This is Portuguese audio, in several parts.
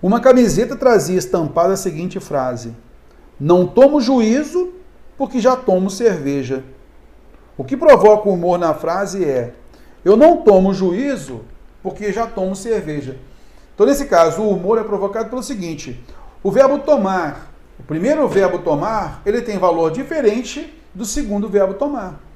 Uma camiseta trazia estampada a seguinte frase: Não tomo juízo porque já tomo cerveja. O que provoca o humor na frase é: Eu não tomo juízo porque já tomo cerveja. Então, nesse caso, o humor é provocado pelo seguinte: o verbo tomar, o primeiro verbo tomar, ele tem valor diferente do segundo verbo tomar.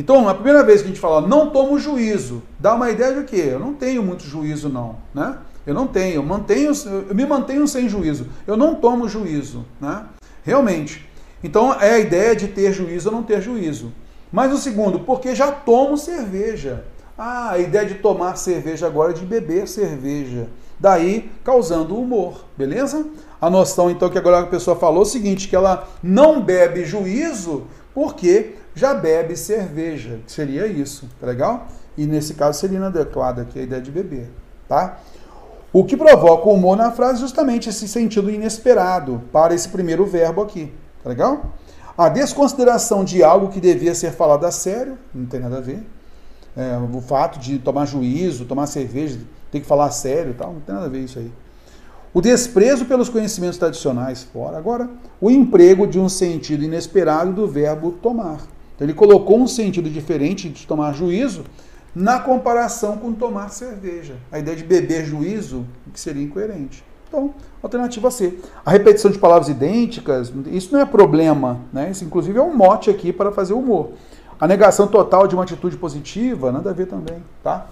Então, a primeira vez que a gente fala não tomo juízo, dá uma ideia de quê? Eu não tenho muito juízo, não. Né? Eu não tenho, eu, mantenho, eu me mantenho sem juízo. Eu não tomo juízo. Né? Realmente. Então, é a ideia de ter juízo ou não ter juízo. Mas o segundo, porque já tomo cerveja. Ah, a ideia de tomar cerveja agora é de beber cerveja. Daí causando humor, beleza? A noção, então, que agora a pessoa falou é o seguinte: que ela não bebe juízo porque já bebe cerveja. Seria isso, tá legal? E nesse caso seria inadequada aqui a ideia de beber, tá? O que provoca o humor na frase é justamente esse sentido inesperado para esse primeiro verbo aqui, tá legal? A desconsideração de algo que devia ser falado a sério, não tem nada a ver. É, o fato de tomar juízo, tomar cerveja, tem que falar sério tal, não tem nada a ver isso aí. O desprezo pelos conhecimentos tradicionais, fora. Agora, o emprego de um sentido inesperado do verbo tomar. Então, ele colocou um sentido diferente de tomar juízo na comparação com tomar cerveja. A ideia de beber juízo, que seria incoerente. Então, alternativa C. A repetição de palavras idênticas, isso não é problema, né? Isso, inclusive, é um mote aqui para fazer humor. A negação total de uma atitude positiva, nada a ver também, tá?